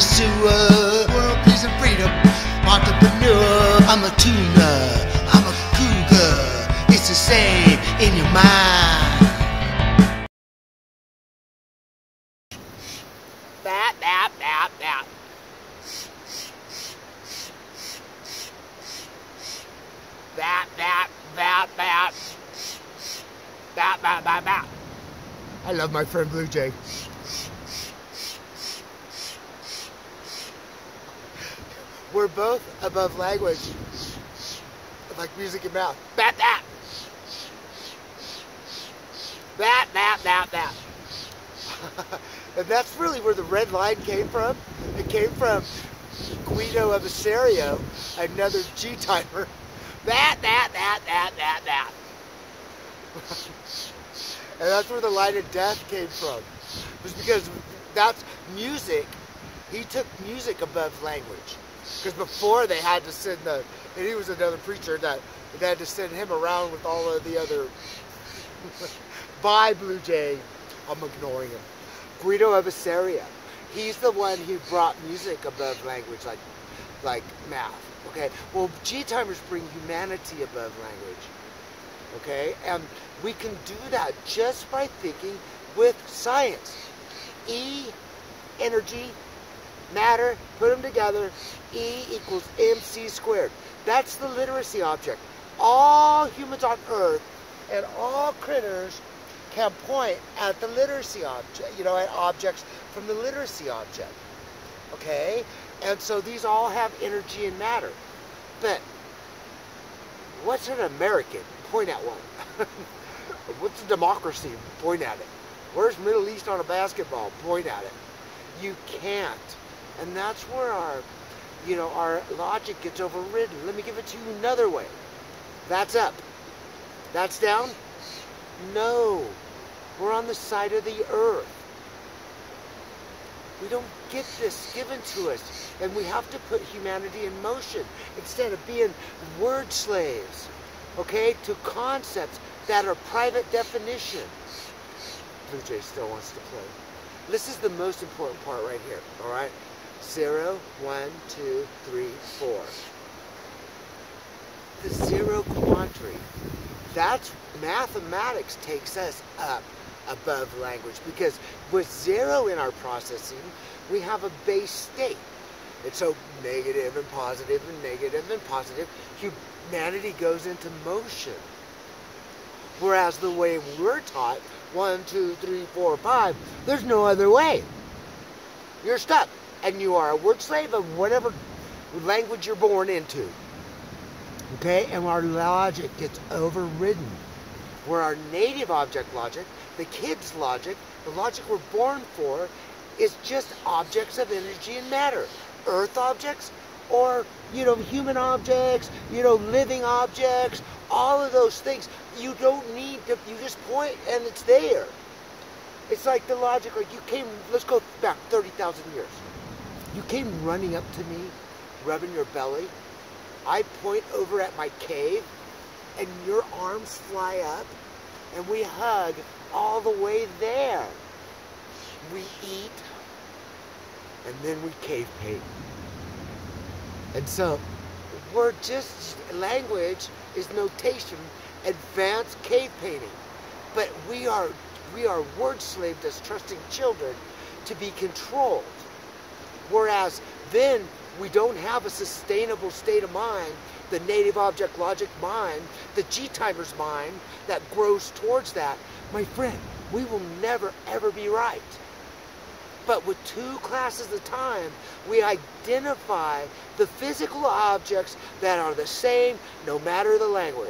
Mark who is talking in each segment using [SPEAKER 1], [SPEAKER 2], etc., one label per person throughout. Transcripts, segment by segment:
[SPEAKER 1] sewer. World peace and freedom, entrepreneur. I'm a tuna, I'm a cougar. It's the same in your mind.
[SPEAKER 2] Bat, bat, bat, bat. Bat, bat, bat, bat. Bat, bat, bat, bat.
[SPEAKER 1] I love my friend Blue Jay. We're both above language, like music and mouth.
[SPEAKER 2] Bat, bat. Bat, bat, bat, bat.
[SPEAKER 1] and that's really where the red line came from. It came from Guido of Arezzo, another gTimer.
[SPEAKER 2] Bat, bat, bat, bat, bat, bat.
[SPEAKER 1] and that's where the line of death came from. It was because that's music. He took music above language. Because before they had to send the, and he was another preacher that they had to send him around with all of the other. Bye, Blue Jay. I'm ignoring him. Guido of Arezzo. He's the one who brought music above language, like, like math. Okay. Well, gTimers bring humanity above language. Okay, and we can do that just by thinking with science. E, energy, matter, put them together, E equals mc squared. That's the literacy object. All humans on Earth and all critters can point at the literacy object, you know, at objects from the literacy object. Okay? And so these all have energy and matter. But what's an American? Point at one. what's a democracy? Point at it. Where's Middle East on a basketball? Point at it. You can't. And that's where our, you know, our logic gets overridden. Let me give it to you another way. That's up. That's down? No. We're on the side of the earth. We don't get this given to us. And we have to put humanity in motion instead of being word slaves, okay, to concepts that are private definition. Blue Jay still wants to play. This is the most important part right here, all right? Zero, one, two, three, four. The zero quantary. That's mathematics takes us up above language because with zero in our processing, we have a base state. And so negative and positive and negative and positive, humanity goes into motion. Whereas the way we're taught, one, two, three, four, five, there's no other way. You're stuck. And you are a word slave of whatever language you're born into. Okay? And our logic gets overridden. Where our native object logic, the kid's logic, the logic we're born for, is just objects of energy and matter. Earth objects or, you know, human objects, you know, living objects, all of those things. You don't need to, you just point and it's there. It's like the logic, like you came, let's go back 30,000 years. You came running up to me, rubbing your belly. I point over at my cave, and your arms fly up, and we hug all the way there. We eat, and then we cave paint. And so, we're just, language is notation, advanced cave painting. But we are, we are word slaved as trusting children to be controlled. Whereas then we don't have a sustainable state of mind, the native object logic mind, the gTimer's mind that grows towards that. My friend, we will never ever be right. But with two classes a time, we identify the physical objects that are the same no matter the language.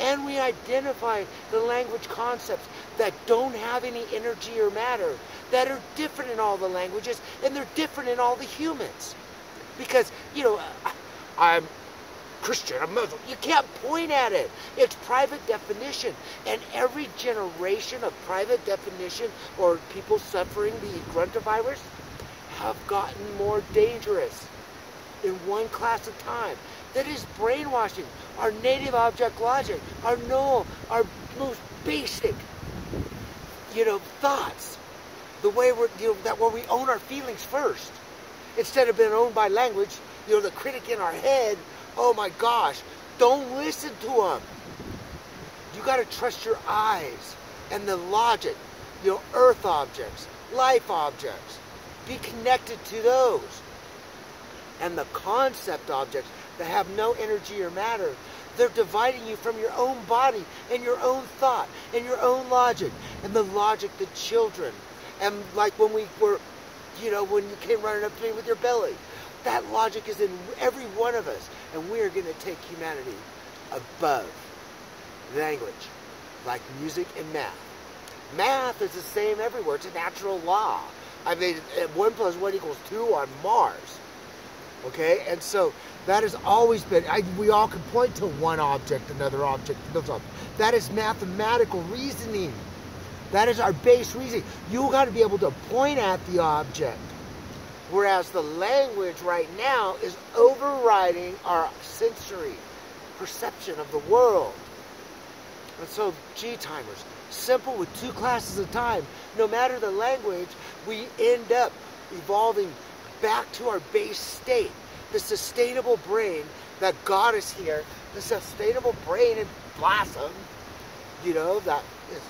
[SPEAKER 1] And we identify the language concepts that don't have any energy or matter, that are different in all the languages, and they're different in all the humans. Because, you know, I'm Christian, I'm Muslim. You can't point at it. It's private definition. And every generation of private definition or people suffering the gruntovirus have gotten more dangerous in one class of time. That is brainwashing. Our native object logic, our no, our most basic, you know, thoughts. The way we're, you know, that where we own our feelings first. instead of being owned by language, you know, the critic in our head, oh my gosh, don't listen to them. You got to trust your eyes and the logic, you know, earth objects, life objects. Be connected to those. And the concept objects that have no energy or matter, they're dividing you from your own body and your own thought and your own logic and the logic the children. And like when we were, you know, when you came running up to me with your belly, that logic is in every one of us. And we are going to take humanity above language, like music and math. Math is the same everywhere. It's a natural law. I mean, one plus one equals two on Mars. Okay, and so that has always been. I, we all can point to one object, another object, another object. That is mathematical reasoning. That is our base reasoning. You got to be able to point at the object. Whereas the language right now is overriding our sensory perception of the world. And so, gTimers, simple with two classes a time. No matter the language, we end up evolving back to our base state, the sustainable brain that got us here, the sustainable brain in blossom, you know, that is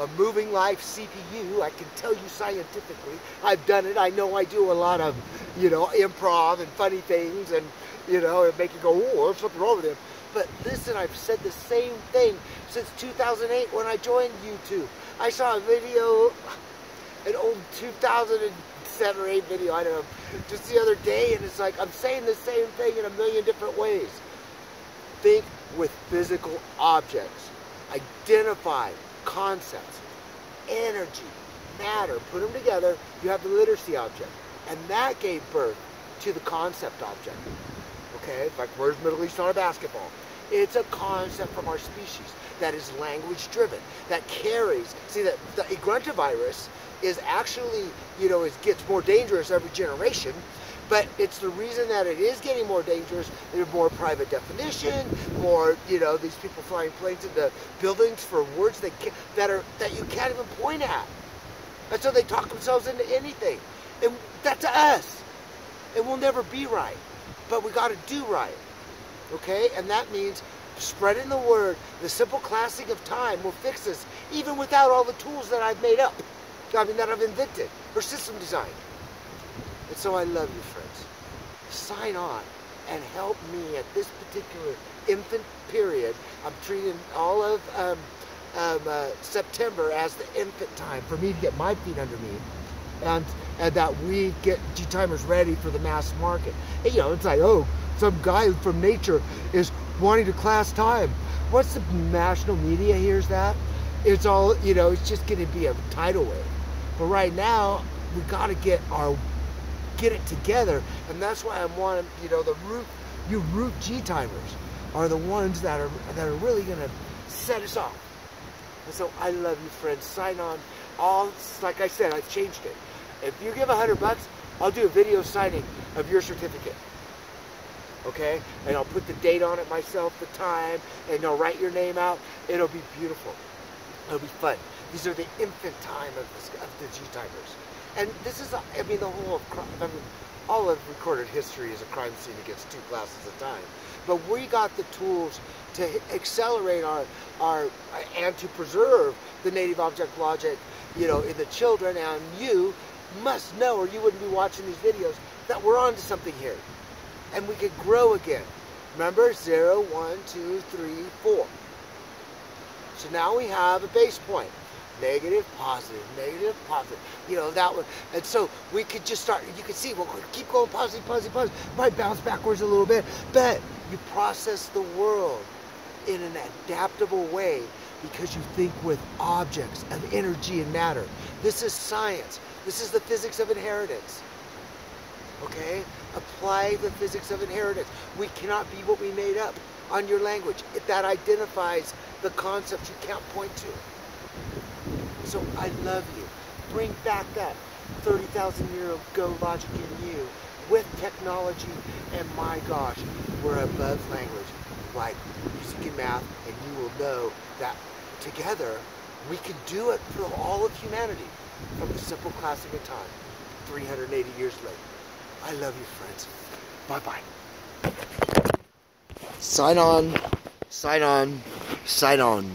[SPEAKER 1] a moving life CPU. I can tell you scientifically. I've done it. I know I do a lot of, you know, improv and funny things and, you know, and make you go, oh, there's something wrong with him. But listen, I've said the same thing since 2008 when I joined YouTube. I saw a video, an old 2007 or 8 video, I don't know, just the other day, and it's like I'm saying the same thing in a million different ways. Think with physical objects. Identify concepts, energy, matter, put them together, you have the literacy object. And that gave birth to the concept object. Okay, like where's Middle East on a basketball? It's a concept from our species that is language driven, that carries, see that the gruntovirus is actually, you know, it gets more dangerous every generation, but it's the reason that it is getting more dangerous. There's more private definition, more, you know, these people flying planes into buildings for words that can, that are that you can't even point at. And so they talk themselves into anything, and that's us. It will never be right, but we got to do right, okay? And that means spreading the word. The simple classic of time will fix this, even without all the tools that I've made up. I mean, that I've invented or system design. And so I love you, friends. Sign on and help me at this particular infant period. I'm treating all of um, um, uh, September as the infant time for me to get my feet under me. And, and that we get gTimers ready for the mass market. And, you know, it's like, oh, some guy from nature is wanting to class time. What's the national media hears that, it's all, you know, it's just going to be a tidal wave. But right now, we got to get our get it together, and that's why I'm wanting, you know, the root, you root gTimers are the ones that are that are really to set us off. And so I love you, friends. Sign on. All like I said, I've changed it. If you give a hundred bucks, I'll do a video signing of your certificate. Okay, and I'll put the date on it myself, the time, and I'll write your name out. It'll be beautiful. It'll be fun. These are the infant time of, of the gTimers. And this is, I mean, the whole of I mean, all of recorded history is a crime scene against two classes of time. But we got the tools to accelerate our, our, uh, and to preserve the native object logic, you know, in the children. And you must know, or you wouldn't be watching these videos, that we're onto something here. And we could grow again. Remember, zero, one, two, three, four. So now we have a base point negative, positive, negative, positive. You know, that one. And so we could just start, you could see, well, keep going positive, positive, positive. Might bounce backwards a little bit, but you process the world in an adaptable way because you think with objects of energy and matter. This is science. This is the physics of inheritance. Okay? Apply the physics of inheritance. We cannot be what we made up on your language. If That identifies the concepts you can't point to. So I love you. Bring back that 30,000 year old Go logic in you with technology. And my gosh, we're above language like music and math. And you will know that together we can do it for all of humanity from the simple classic of time, 380 years later. I love you, friends. Bye bye. Sign on. Sign on. Sign on.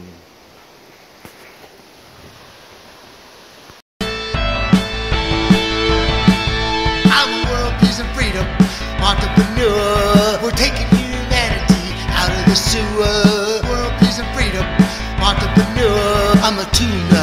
[SPEAKER 3] Of. World peace and freedom entrepreneur. I'm a tuna.